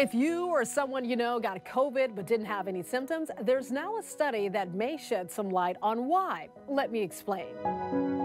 If you or someone you know got COVID but didn't have any symptoms, there's now a study that may shed some light on why. Let me explain.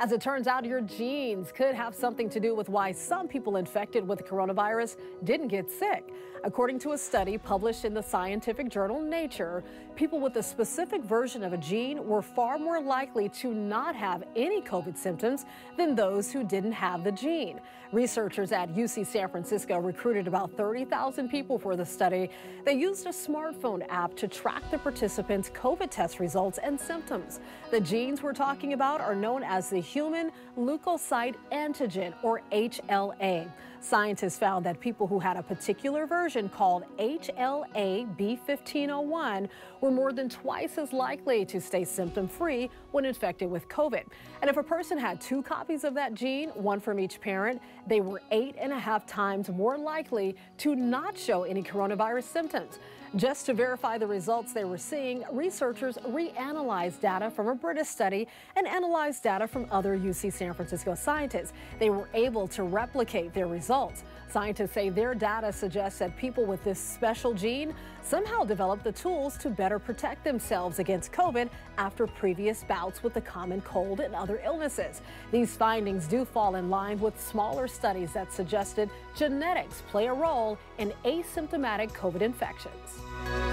As it turns out, your genes could have something to do with why some people infected with the coronavirus didn't get sick. According to a study published in the scientific journal Nature, people with a specific version of a gene were far more likely to not have any COVID symptoms than those who didn't have the gene. Researchers at UC San Francisco recruited about 30,000 people for the study. They used a smartphone app to track the participants' COVID test results and symptoms. The genes we're talking about are known as the human leukocyte antigen, or HLA. Scientists found that people who had a particular version called HLA-B1501 were more than twice as likely to stay symptom-free when infected with COVID. And if a person had two copies of that gene, one from each parent, they were eight and a half times more likely to not show any coronavirus symptoms. Just to verify the results they were seeing, researchers reanalyzed data from a British study and analyzed data from other UC San Francisco scientists. They were able to replicate their results. Scientists say their data suggests that people with this special gene somehow developed the tools to better protect themselves against COVID after previous bouts with the common cold and other illnesses. These findings do fall in line with smaller studies that suggested genetics play a role in asymptomatic COVID infections.